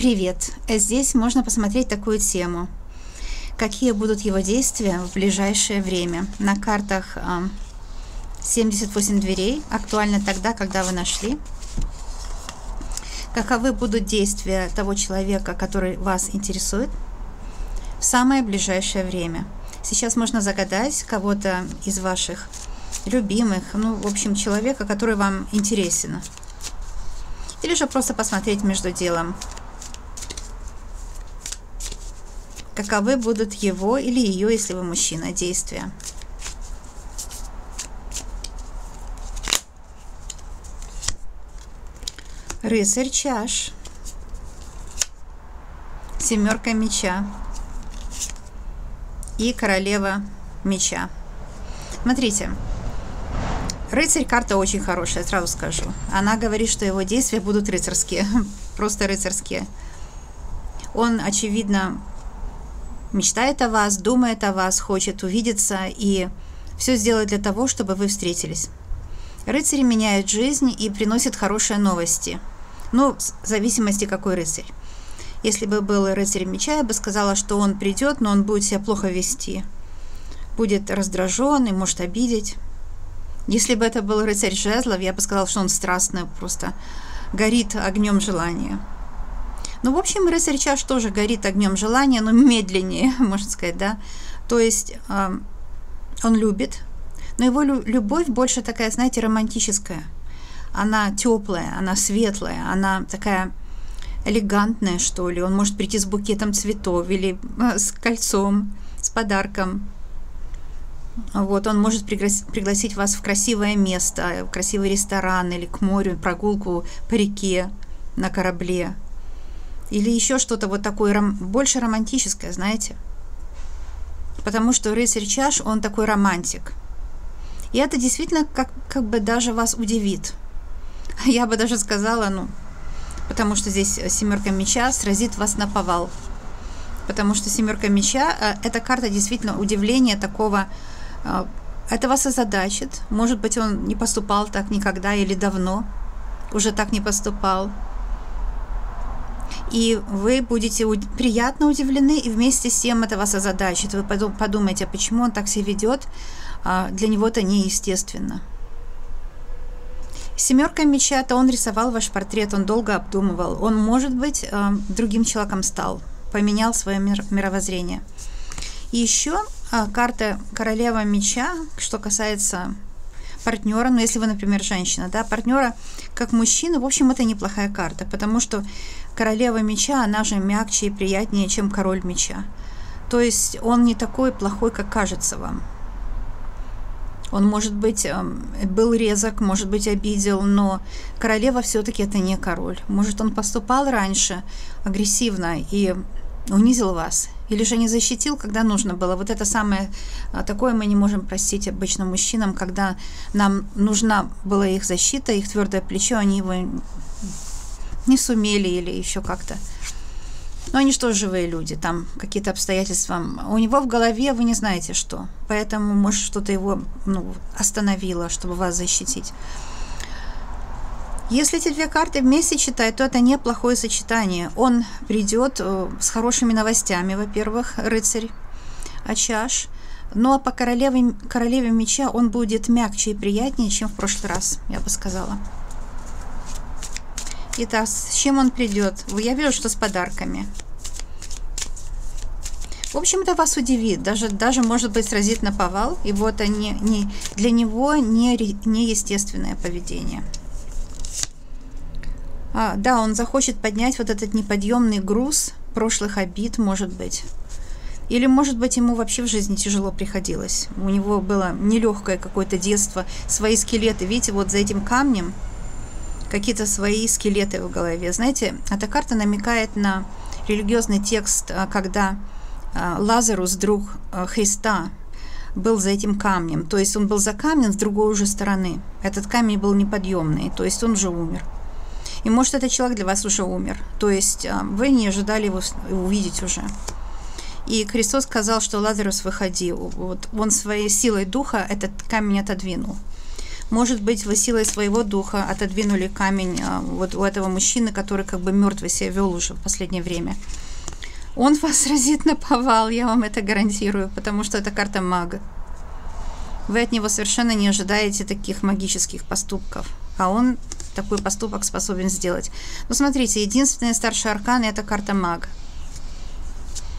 Привет! Здесь можно посмотреть такую тему. Какие будут его действия в ближайшее время? На картах 78 дверей, актуально тогда, когда вы нашли. Каковы будут действия того человека, который вас интересует в самое ближайшее время? Сейчас можно загадать кого-то из ваших любимых, ну, в общем, человека, который вам интересен. Или же просто посмотреть между делом. Каковы будут его или ее, если вы мужчина, действия? Рыцарь чаш. Семерка меча. И королева меча. Смотрите, Рыцарь карта очень хорошая, сразу скажу. Она говорит, что его действия будут рыцарские, просто рыцарские. Он, очевидно, мечтает о вас, думает о вас, хочет увидеться и все сделать для того, чтобы вы встретились. Рыцари меняют жизнь и приносят хорошие новости. Ну, в зависимости, какой рыцарь. Если бы был рыцарь меча, я бы сказала, что он придет, но он будет себя плохо вести. Будет раздражен и может обидеть. Если бы это был рыцарь жезлов, я бы сказала, что он страстно просто горит огнем желания. Ну, в общем, рыцарь чаш тоже горит огнем желания, но медленнее, можно сказать, да. То есть э, он любит, но его любовь больше такая, знаете, романтическая. Она теплая, она светлая, она такая элегантная, что ли. Он может прийти с букетом цветов или э, с кольцом, с подарком. Вот, он может пригласить вас в красивое место, в красивый ресторан или к морю, прогулку по реке на корабле. Или еще что-то вот такое, ром, больше романтическое, знаете. Потому что рыцарь чаш, он такой романтик. И это действительно как, как бы даже вас удивит. Я бы даже сказала, ну, потому что здесь семерка меча сразит вас на повал. Потому что семерка меча, э, эта карта действительно удивление такого а, это вас озадачит. Может быть, он не поступал так никогда или давно, уже так не поступал. И вы будете приятно удивлены, и вместе с тем это вас озадачит. Вы подумаете, почему он так себя ведет, а, для него это неестественно. Семерка меча, то он рисовал ваш портрет, он долго обдумывал. Он, может быть, а, другим человеком стал, поменял свое мировоззрение. И еще а, карта королева меча, что касается партнера, ну если вы, например, женщина, да, партнера как мужчина, в общем, это неплохая карта, потому что королева меча, она же мягче и приятнее, чем король меча. То есть он не такой плохой, как кажется вам. Он, может быть, эм, был резок, может быть, обидел, но королева все-таки это не король. Может, он поступал раньше агрессивно и унизил вас, или же не защитил, когда нужно было. Вот это самое, а, такое мы не можем простить обычно мужчинам, когда нам нужна была их защита, их твердое плечо, они его не сумели или еще как-то. Но они что, живые люди, там какие-то обстоятельства. У него в голове вы не знаете что, поэтому, может, что-то его ну, остановило, чтобы вас защитить. Если эти две карты вместе читать, то это неплохое сочетание. Он придет э, с хорошими новостями, во-первых, рыцарь Ачаш. Ну а по королеве, королеве меча он будет мягче и приятнее, чем в прошлый раз, я бы сказала. Итак, с чем он придет? Я вижу, что с подарками. В общем, это вас удивит, даже, даже может быть сразит на повал, и вот они, не, для него не, неестественное поведение. А, да, он захочет поднять вот этот неподъемный груз прошлых обид, может быть. Или, может быть, ему вообще в жизни тяжело приходилось. У него было нелегкое какое-то детство, свои скелеты. Видите, вот за этим камнем какие-то свои скелеты в голове. Знаете, эта карта намекает на религиозный текст, а, когда а, Лазарус, друг а, Христа, был за этим камнем. То есть он был за камнем с другой уже стороны. Этот камень был неподъемный, то есть он уже умер. И может этот человек для вас уже умер. То есть а, вы не ожидали его увидеть уже. И Христос сказал, что Лазарус выходи. Вот он своей силой духа этот камень отодвинул. Может быть, вы силой своего духа отодвинули камень а, вот у этого мужчины, который как бы мертвый себя вел уже в последнее время. Он вас сразит на повал, я вам это гарантирую, потому что это карта мага. Вы от него совершенно не ожидаете таких магических поступков, а он такой поступок способен сделать. Ну, смотрите, единственный старший аркан – это карта маг.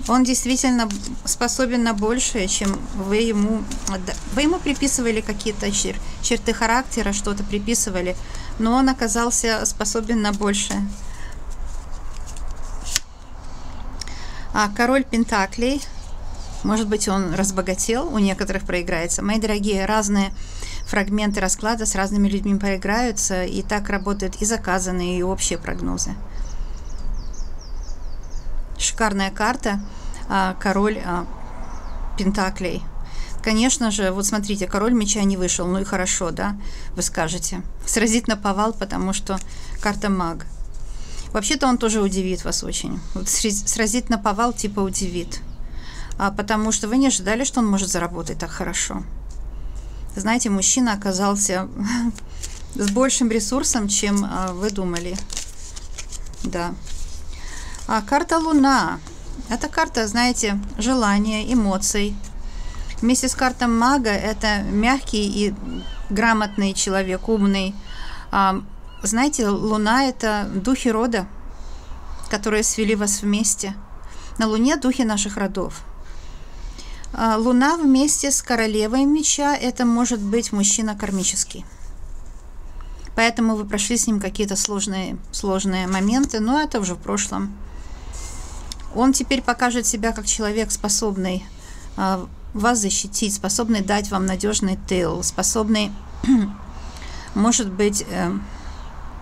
Он действительно способен на большее, чем вы ему... Вы ему приписывали какие-то чер, черты характера, что-то приписывали, но он оказался способен на большее. А король Пентаклей, может быть, он разбогател, у некоторых проиграется. Мои дорогие, разные фрагменты расклада с разными людьми проиграются, и так работают и заказанные, и общие прогнозы. Шикарная карта, а, король а, Пентаклей. Конечно же, вот смотрите, король меча не вышел, ну и хорошо, да, вы скажете. Сразить на повал, потому что карта маг. Вообще-то он тоже удивит вас очень. Вот сразить на повал типа удивит. А, потому что вы не ожидали, что он может заработать так хорошо. Знаете, мужчина оказался с большим ресурсом, чем а, вы думали. Да. А карта Луна. Это карта, знаете, желания, эмоций. Вместе с картой мага это мягкий и грамотный человек, умный. А, знаете, Луна – это духи рода, которые свели вас вместе. На Луне – духи наших родов. А, Луна вместе с королевой меча – это может быть мужчина кармический. Поэтому вы прошли с ним какие-то сложные, сложные моменты, но это уже в прошлом. Он теперь покажет себя как человек, способный а, вас защитить, способный дать вам надежный тыл, способный, может быть, э,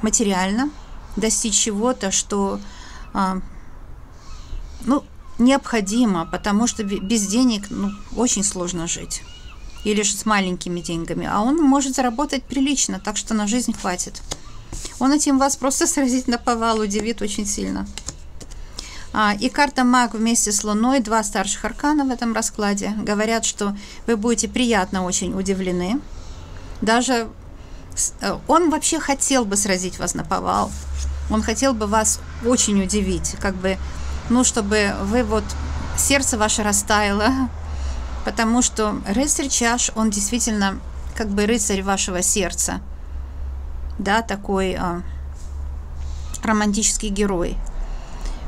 материально достичь чего-то, что а, ну, необходимо, потому что без денег ну, очень сложно жить. Или же с маленькими деньгами. А он может заработать прилично, так что на жизнь хватит. Он этим вас просто сразить на повал, удивит очень сильно. А, и карта маг вместе с Луной, два старших аркана в этом раскладе, говорят, что вы будете приятно очень удивлены. Даже Э, он вообще хотел бы сразить вас на повал. Он хотел бы вас очень удивить, как бы, ну, чтобы вы вот, сердце ваше растаяло, потому что рыцарь чаш, он действительно как бы рыцарь вашего сердца, да, такой а, романтический герой.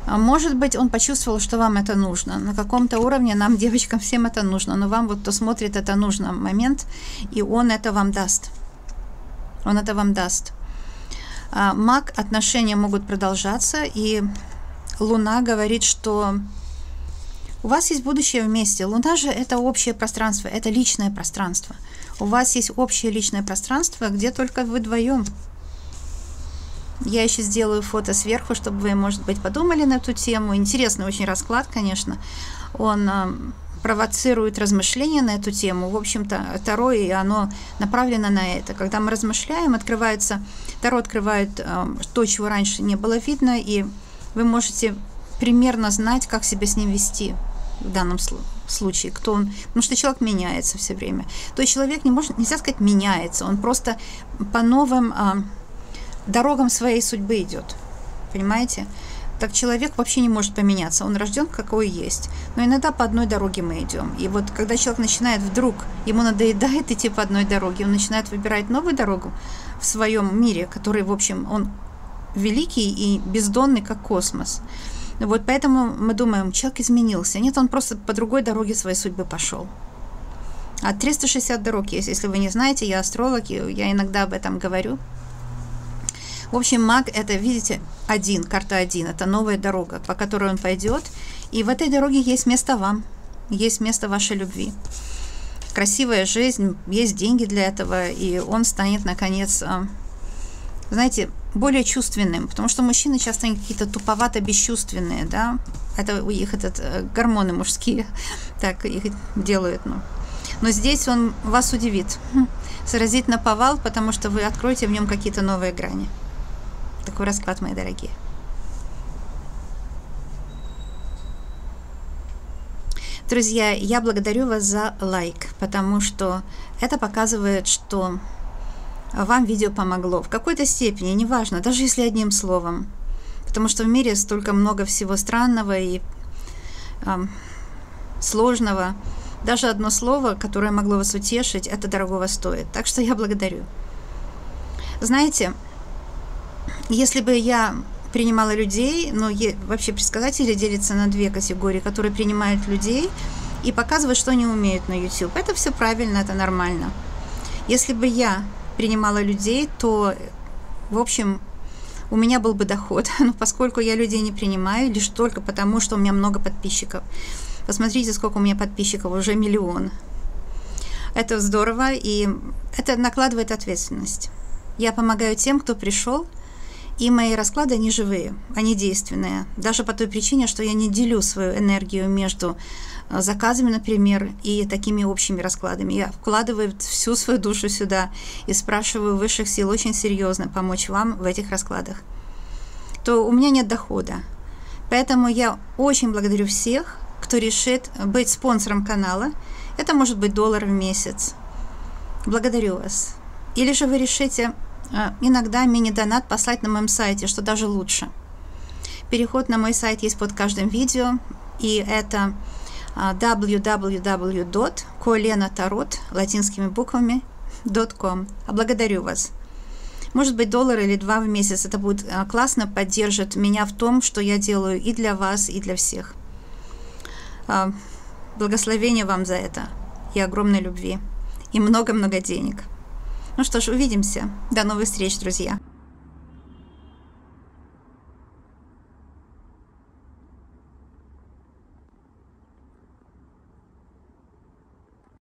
А может быть, он почувствовал, что вам это нужно. На каком-то уровне нам, девочкам, всем это нужно. Но вам, вот кто смотрит, это нужно момент, и он это вам даст. Он это вам даст. А, маг отношения могут продолжаться, и Луна говорит, что у вас есть будущее вместе. Луна же это общее пространство, это личное пространство. У вас есть общее личное пространство, где только вы вдвоем. Я еще сделаю фото сверху, чтобы вы, может быть, подумали на эту тему. Интересный очень расклад, конечно. Он а, провоцирует размышления на эту тему. В общем-то, Таро, и оно направлено на это. Когда мы размышляем, открывается, Таро открывает э, то, чего раньше не было видно, и вы можете примерно знать, как себя с ним вести в данном случае, кто он, потому что человек меняется все время. То есть человек не может, нельзя сказать меняется, он просто по новым э, дорогам своей судьбы идет, понимаете? так человек вообще не может поменяться. Он рожден какой есть. Но иногда по одной дороге мы идем. И вот когда человек начинает вдруг, ему надоедает идти по одной дороге, он начинает выбирать новую дорогу в своем мире, который, в общем, он великий и бездонный, как космос. Вот поэтому мы думаем, человек изменился. Нет, он просто по другой дороге своей судьбы пошел. А 360 дорог есть. Если вы не знаете, я астролог, я иногда об этом говорю. В общем, маг это, видите, один, карта один, это новая дорога, по которой он пойдет. И в этой дороге есть место вам, есть место вашей любви. Красивая жизнь, есть деньги для этого, и он станет, наконец, а, знаете, более чувственным, потому что мужчины часто какие-то туповато бесчувственные, да, это у них этот э, гормоны мужские так их делают, ну. Но здесь он вас удивит, сразит на повал, потому что вы откроете в нем какие-то новые грани. Такой расклад, мои дорогие. Друзья, я благодарю вас за лайк, потому что это показывает, что вам видео помогло в какой-то степени, неважно, даже если одним словом. Потому что в мире столько много всего странного и э, сложного. Даже одно слово, которое могло вас утешить, это дорогого стоит. Так что я благодарю. Знаете, если бы я принимала людей, но вообще предсказатели делятся на две категории, которые принимают людей и показывают, что они умеют на YouTube. Это все правильно, это нормально. Если бы я принимала людей, то, в общем, у меня был бы доход. Но поскольку я людей не принимаю, лишь только потому, что у меня много подписчиков. Посмотрите, сколько у меня подписчиков, уже миллион. Это здорово, и это накладывает ответственность. Я помогаю тем, кто пришел, и мои расклады, они живые, они действенные. Даже по той причине, что я не делю свою энергию между э, заказами, например, и такими общими раскладами. Я вкладываю всю свою душу сюда и спрашиваю высших сил очень серьезно помочь вам в этих раскладах. То у меня нет дохода. Поэтому я очень благодарю всех, кто решит быть спонсором канала. Это может быть доллар в месяц. Благодарю вас. Или же вы решите иногда мини-донат послать на моем сайте, что даже лучше. Переход на мой сайт есть под каждым видео, и это а, www.colenatarot латинскими буквами .com. А благодарю вас. Может быть, доллар или два в месяц. Это будет классно, поддержит меня в том, что я делаю и для вас, и для всех. Благословения вам за это и огромной любви. И много-много денег. Ну что ж, увидимся. До новых встреч, друзья.